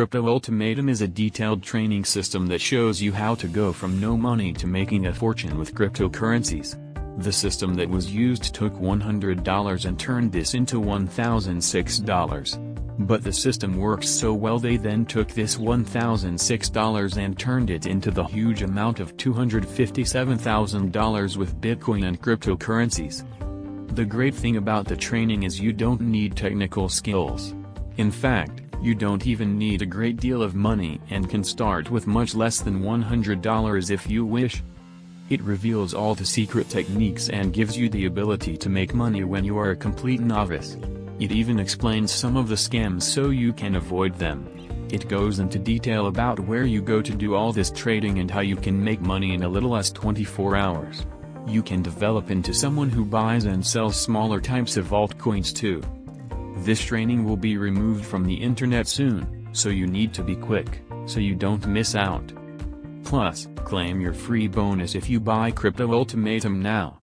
Crypto Ultimatum is a detailed training system that shows you how to go from no money to making a fortune with cryptocurrencies. The system that was used took $100 and turned this into $1,006. But the system works so well they then took this $1,006 and turned it into the huge amount of $257,000 with Bitcoin and cryptocurrencies. The great thing about the training is you don't need technical skills. In fact, you don't even need a great deal of money and can start with much less than $100 if you wish. It reveals all the secret techniques and gives you the ability to make money when you are a complete novice. It even explains some of the scams so you can avoid them. It goes into detail about where you go to do all this trading and how you can make money in a little less 24 hours. You can develop into someone who buys and sells smaller types of altcoins too. This training will be removed from the internet soon, so you need to be quick, so you don't miss out. Plus, claim your free bonus if you buy Crypto Ultimatum now.